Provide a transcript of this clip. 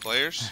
Players?